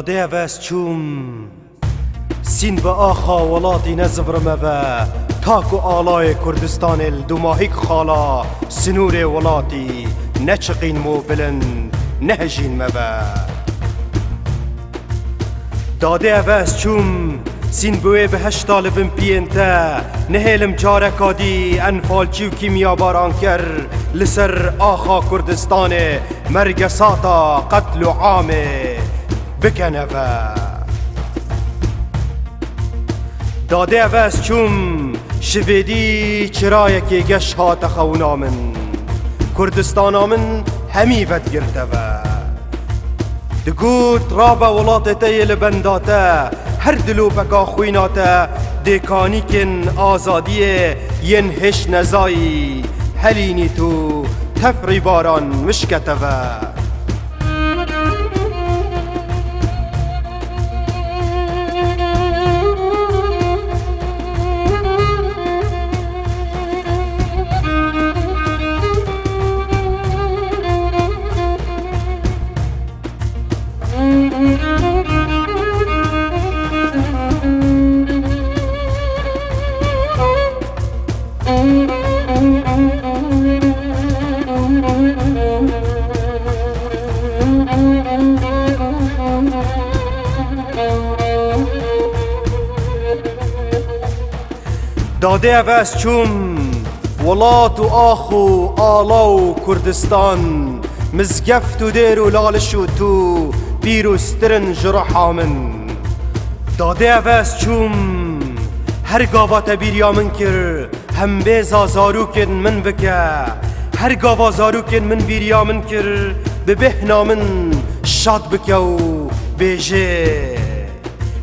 داده وست چوم سین به آخا ولاتی نزورم و تاکو آلای کردستان الدوماهیک خالا سنور ولاتی نچقین مو بلن نهجین مبا داده وست چوم سین بوی به هشت طالبم پینتا نهیلم جاره کادی انفالچی و کیمیا باران کر. لسر آخا کردستان مرگ ساتا قتل و عامه. بکنه و داده اوز چوم شویدی چرایکی گش هات خونا من کردستانا من همی ود گرته و دگوت رابا ولات تیل بنداتا هر دلو بکا خویناتا دیکانی کن آزادیه ین هش نزایی هلینی تو تفری باران مشکته و داده اوست چوم ولات و آخ و آلا و کردستان مزگفت و دیر و لالش و تو پیروسترن جرحا من داده اوست چوم هر گاوات بیریا من کر هم بیزا زاروکن من بکه. هر گاوا زاروکن من بیریا من کر به بهنا من شاد بکه و بیجه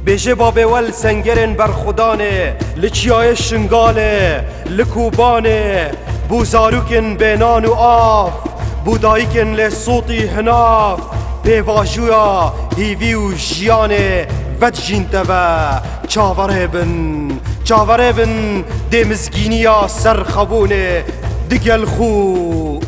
بیجه با سنگرن بر خدانه لچیای شنگاله لکوبانه بو زاروکن بینان و آف بودایکن لصوتی هناف بیواجویا هیوی و جیانه ود جینته و چاوره بن چاوره بن دی مزگینیا سر خبونه دگل خو